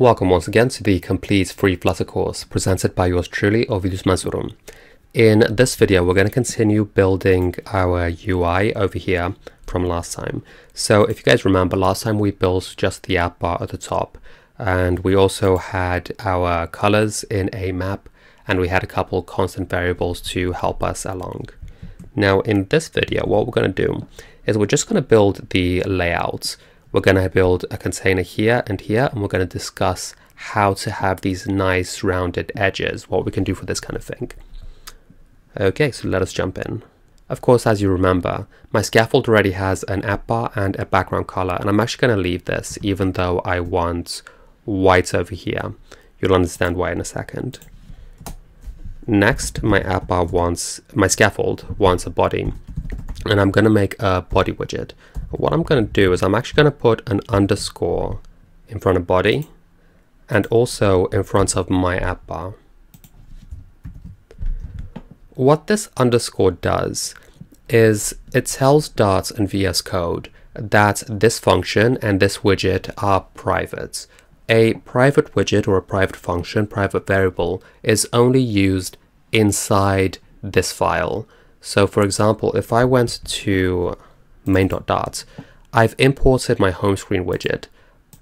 Welcome once again to the complete free Flutter course presented by yours truly, Ovidius Mazurum. In this video, we're going to continue building our UI over here from last time. So if you guys remember, last time we built just the app bar at the top, and we also had our colors in a map, and we had a couple constant variables to help us along. Now in this video, what we're going to do is we're just going to build the layouts we're going to build a container here and here, and we're going to discuss how to have these nice rounded edges, what we can do for this kind of thing. Okay, so let us jump in. Of course, as you remember, my scaffold already has an app bar and a background color, and I'm actually going to leave this even though I want white over here. You'll understand why in a second. Next, my app bar wants, my scaffold wants a body, and I'm going to make a body widget. What I'm going to do is I'm actually going to put an underscore in front of body and also in front of my app bar. What this underscore does is it tells Dart and VS Code that this function and this widget are private. A private widget or a private function, private variable, is only used inside this file. So for example, if I went to main.dart, I've imported my home screen widget,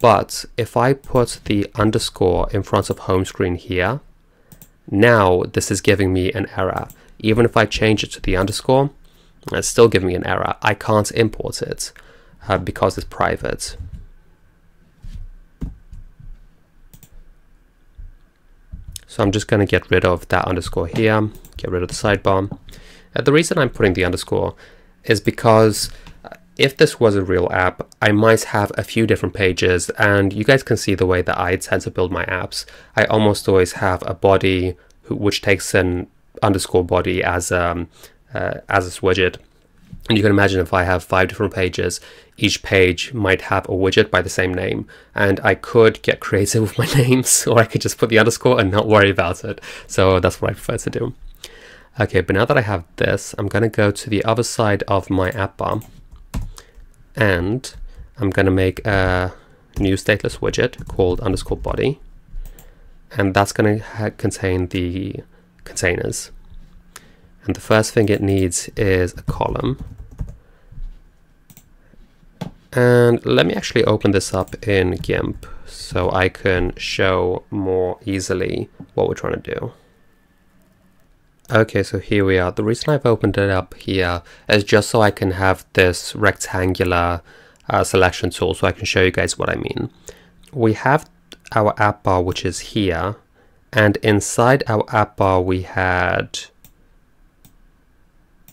but if I put the underscore in front of home screen here, now this is giving me an error. Even if I change it to the underscore, it's still giving me an error. I can't import it uh, because it's private. So I'm just going to get rid of that underscore here, get rid of the sidebar. Uh, the reason I'm putting the underscore is because if this was a real app, I might have a few different pages and you guys can see the way that I tend to build my apps. I almost always have a body which takes an underscore body as um, uh, as a widget. And you can imagine if I have five different pages, each page might have a widget by the same name. And I could get creative with my names, or I could just put the underscore and not worry about it. So that's what I prefer to do. Okay, but now that I have this, I'm going to go to the other side of my app bar and I'm going to make a new stateless widget called underscore body. And that's going to contain the containers. And the first thing it needs is a column. And let me actually open this up in GIMP so I can show more easily what we're trying to do. Okay, so here we are. The reason I've opened it up here is just so I can have this rectangular uh, selection tool so I can show you guys what I mean. We have our app bar which is here and inside our app bar we had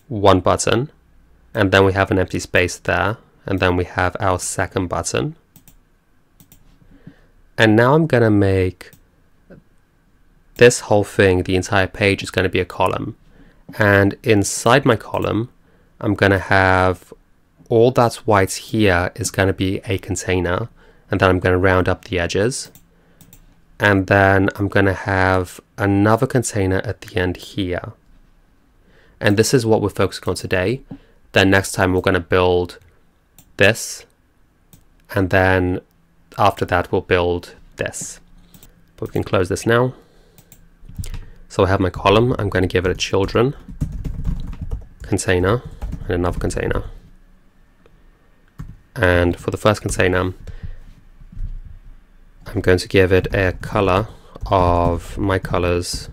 one button and then we have an empty space there and then we have our second button. And now I'm gonna make this whole thing, the entire page is going to be a column. And inside my column, I'm going to have all that white here is going to be a container. And then I'm going to round up the edges. And then I'm going to have another container at the end here. And this is what we're focusing on today. Then next time we're going to build this. And then after that, we'll build this. But we can close this now. So I have my column, I'm going to give it a children container and another container. And for the first container, I'm going to give it a color of my colors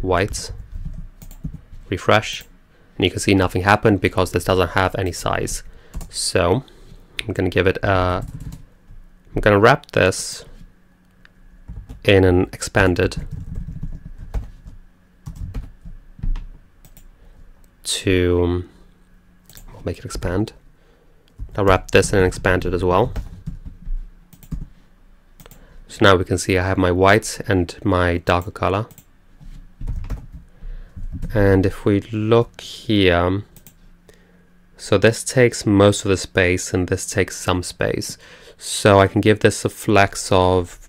white, refresh, and you can see nothing happened because this doesn't have any size. So I'm going to give it a, I'm going to wrap this in an expanded to we'll make it expand. I'll wrap this in an expanded as well. So now we can see I have my white and my darker color. And if we look here, so this takes most of the space and this takes some space. So I can give this a flex of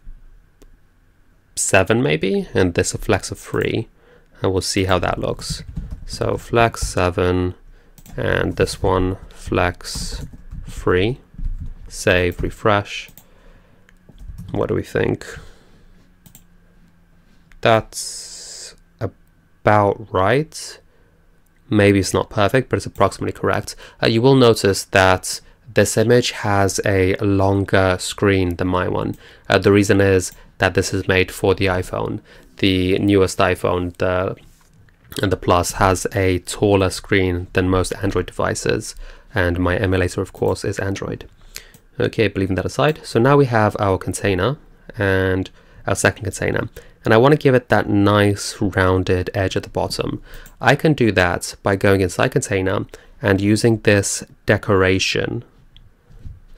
7 maybe, and this a flex of 3, and we'll see how that looks. So flex 7, and this one flex 3, save, refresh, What do we think? That's about right. Maybe it's not perfect, but it's approximately correct. Uh, you will notice that this image has a longer screen than my one. Uh, the reason is that this is made for the iPhone. The newest iPhone, the and the Plus has a taller screen than most Android devices and my emulator of course is Android. Okay, leaving that aside. So now we have our container and our second container and I want to give it that nice rounded edge at the bottom. I can do that by going inside container and using this decoration.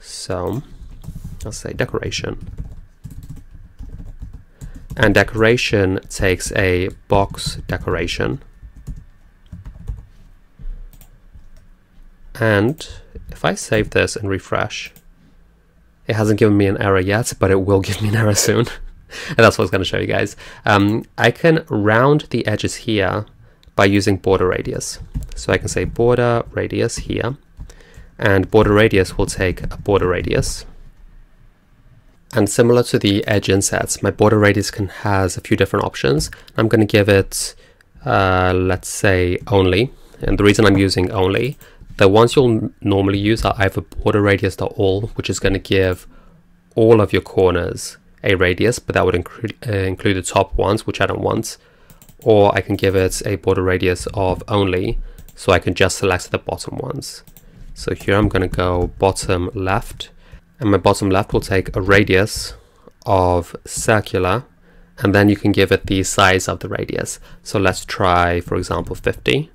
So I'll say decoration. And decoration takes a box decoration. And if I save this and refresh, it hasn't given me an error yet, but it will give me an error soon. and that's what I was going to show you guys. Um, I can round the edges here by using border radius. So I can say border radius here, and border radius will take a border radius. And similar to the edge insets, my border radius can has a few different options. I'm going to give it, uh, let's say, only. And the reason I'm using only, the ones you'll normally use are either border radius all, which is going to give all of your corners a radius, but that would include, uh, include the top ones, which I don't want. Or I can give it a border radius of only, so I can just select the bottom ones. So here I'm going to go bottom left, and my bottom left will take a radius of circular, and then you can give it the size of the radius. So let's try, for example, 50.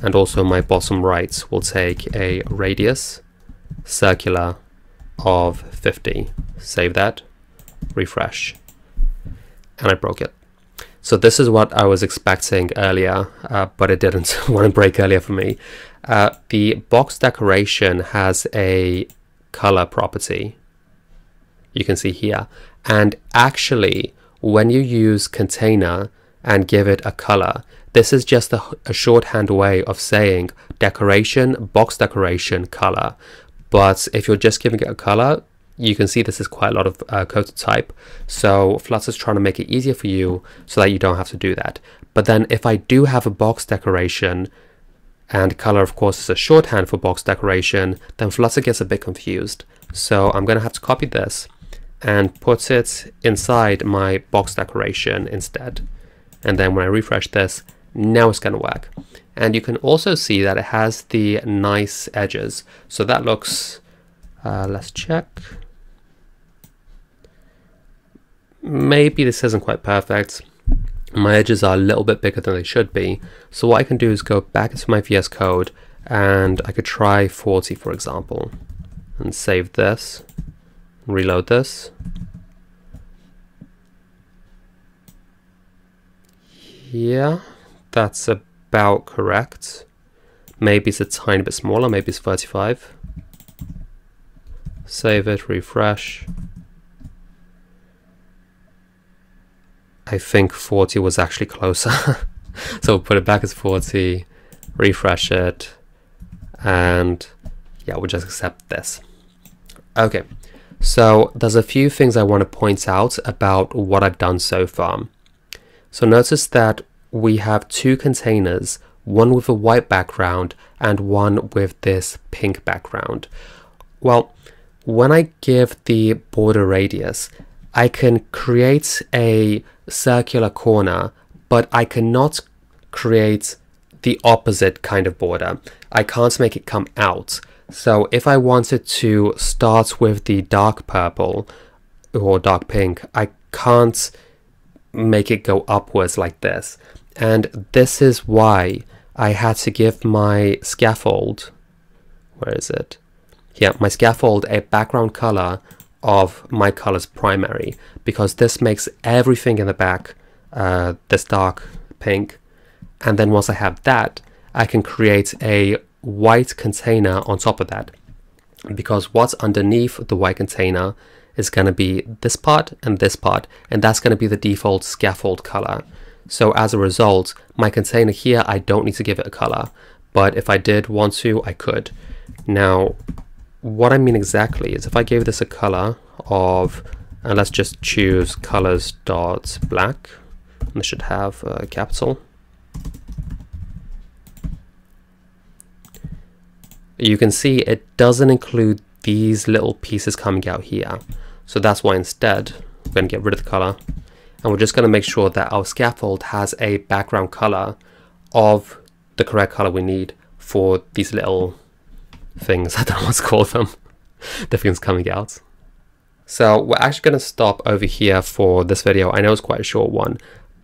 And also my bottom right will take a radius circular of 50. Save that refresh, and I broke it. So this is what I was expecting earlier, uh, but it didn't want to break earlier for me. Uh, the box decoration has a color property. You can see here. And actually, when you use container and give it a color, this is just a, a shorthand way of saying decoration, box decoration, color. But if you're just giving it a color, you can see this is quite a lot of uh, code to type. So Flutter's trying to make it easier for you so that you don't have to do that. But then if I do have a box decoration, and color of course is a shorthand for box decoration, then Flutter gets a bit confused. So I'm going to have to copy this and put it inside my box decoration instead. And then when I refresh this, now it's going to work. And you can also see that it has the nice edges. So that looks, uh, let's check maybe this isn't quite perfect. My edges are a little bit bigger than they should be. So what I can do is go back into my VS Code and I could try 40 for example and save this, reload this. Yeah, that's about correct. Maybe it's a tiny bit smaller, maybe it's 35. Save it, refresh. I think 40 was actually closer. so put it back as 40, refresh it, and yeah, we'll just accept this. Okay, so there's a few things I want to point out about what I've done so far. So notice that we have two containers, one with a white background and one with this pink background. Well, when I give the border radius, I can create a circular corner, but I cannot create the opposite kind of border. I can't make it come out. So if I wanted to start with the dark purple or dark pink, I can't make it go upwards like this. And this is why I had to give my scaffold, where is it? Yeah, my scaffold a background color of my colors primary because this makes everything in the back uh, this dark pink. And then once I have that I can create a white container on top of that. Because what's underneath the white container is going to be this part and this part and that's going to be the default scaffold color. So as a result my container here I don't need to give it a color but if I did want to I could. Now what I mean exactly is if I gave this a color of And let's just choose colors dot black. And this should have a capital. You can see it doesn't include these little pieces coming out here. So that's why instead we're going to get rid of the color and we're just going to make sure that our scaffold has a background color of the correct color we need for these little things. I don't know to call them. the things coming out. So we're actually going to stop over here for this video. I know it's quite a short one,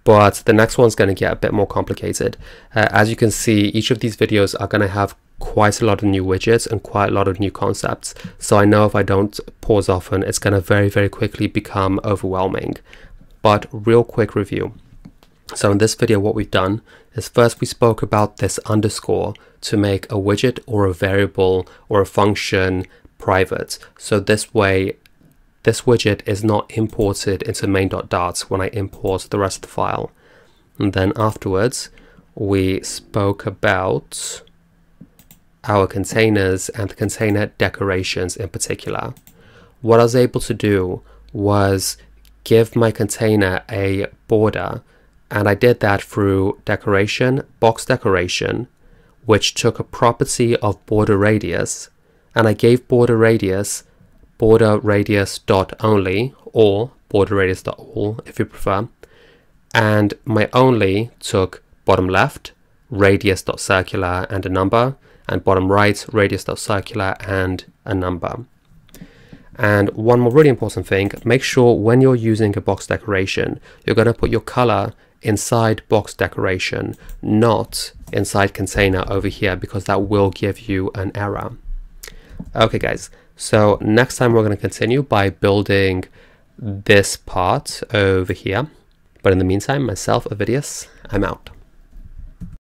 but the next one's going to get a bit more complicated. Uh, as you can see, each of these videos are going to have quite a lot of new widgets and quite a lot of new concepts. So I know if I don't pause often, it's going to very, very quickly become overwhelming. But real quick review. So in this video, what we've done is first we spoke about this underscore to make a widget or a variable or a function private. So this way, this widget is not imported into main.dart when I import the rest of the file. And then afterwards, we spoke about our containers and the container decorations in particular. What I was able to do was give my container a border and I did that through decoration, box decoration, which took a property of border radius and I gave border radius border radius dot only or border radius dot all if you prefer and my only took bottom left radius dot circular and a number and bottom right radius dot circular and a number. And one more really important thing, make sure when you're using a box decoration, you're going to put your color inside box decoration, not inside container over here, because that will give you an error. Okay guys, so next time we're going to continue by building this part over here. But in the meantime, myself, Ovidius, I'm out.